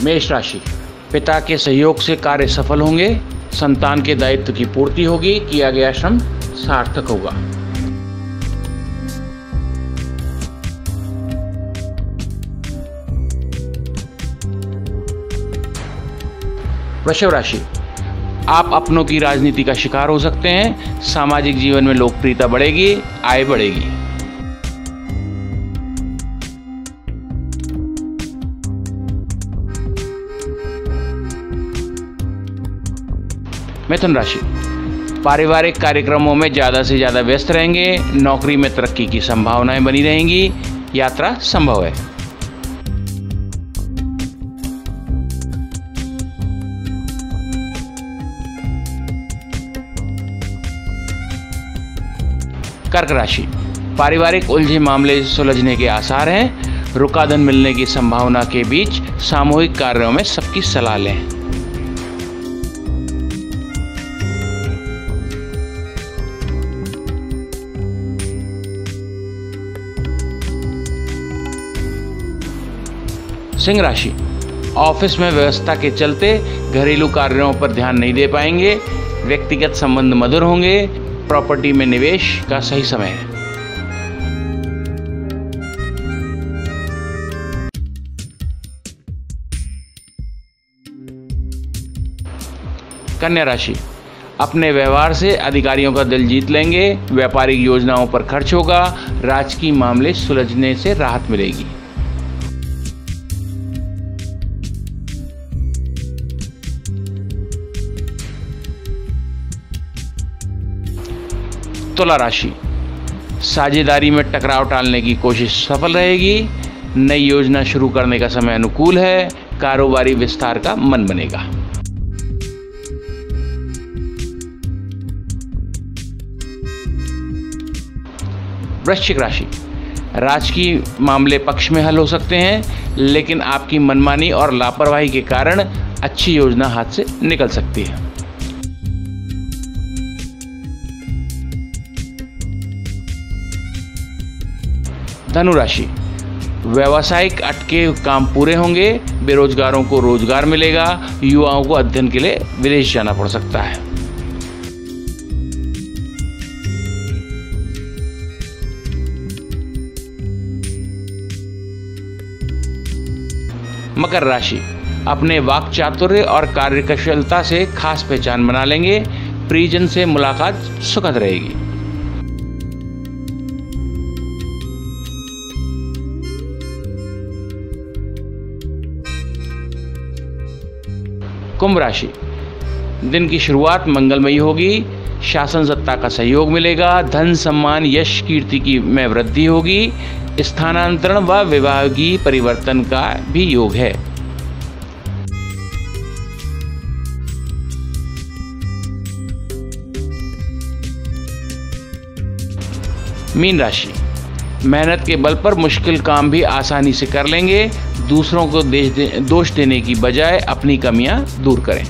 मेष राशि। पिता के सहयोग से कार्य सफल होंगे, संतान के दायित्व की पूर्ति होगी, किया गया श्रम सार्थक होगा। वृषभ राशि। आप अपनों की राजनीति का शिकार हो सकते हैं, सामाजिक जीवन में लोकप्रियता बढ़ेगी, आय बढ़ेगी। मिथुन राशि। पारिवारिक कार्यक्रमों में ज़्यादा से ज़्यादा व्यस्त रहेंगे, नौकरी में तरक्की की संभावनाएँ बनी रहेंगी, यात्रा संभव है। कर्क राशि। पारिवारिक उलझे मामले सुलझने के आसार हैं। रुका धन मिलने की संभावना के बीच सामूहिक कार्यों में सबकी सलाह लें। सिंह राशि। ऑफ़िस में व्यवस्था के चलते घरेलू कार्यों पर ध्यान नहीं दे पाएँगे। व्यक्तिगत संबंध मधुर होंगे। प्रॉपर्टी में निवेश का सही समय है। कन्या राशि। अपने व्यवहार से अधिकारियों का दिल जीत लेंगे। व्यापारिक योजनाओं पर खर्च होगा। राजकीय मामले सुलझने से राहत मिलेगी। तुला राशि। साझेदारी में टकराव टालने की कोशिश सफल रहेगी। नई योजना शुरू करने का समय अनुकूल है। कारोबारी विस्तार का मन बनेगा। वृश्चिक राशि। राजकीय मामले पक्ष में हल हो सकते हैं, लेकिन आपकी मनमानी और लापरवाही के कारण अच्छी योजना हाथ से निकल सकती है। धनु राशि व्यावसायिक अटके काम पूरे होंगे, बेरोजगारों को रोज़गार मिलेगा, युवाओं को अध्ययन के लिए विदेश जाना पड़ सकता है। मकर राशि। अपने वाक चातुर्य और कार्यकुशलता से खास पहचान बना लेंगे प्रिजन से मुलाकात सुखद रहेगी। कुंभ राशि। दिन की शुरुआत मंगलमयी होगी, शासन सत्ता का सहयोग मिलेगा, धन सम्मान, यश कीर्ति की में वृद्धि होगी, स्थानांतरण व विभागीय परिवर्तन का भी योग है। मीन राशि। मेहनत के बल पर मुश्किल काम भी आसानी से कर लेंगे। दूसरों को दे, दोष देने की बजाय अपनी कमियाँ दूर करें।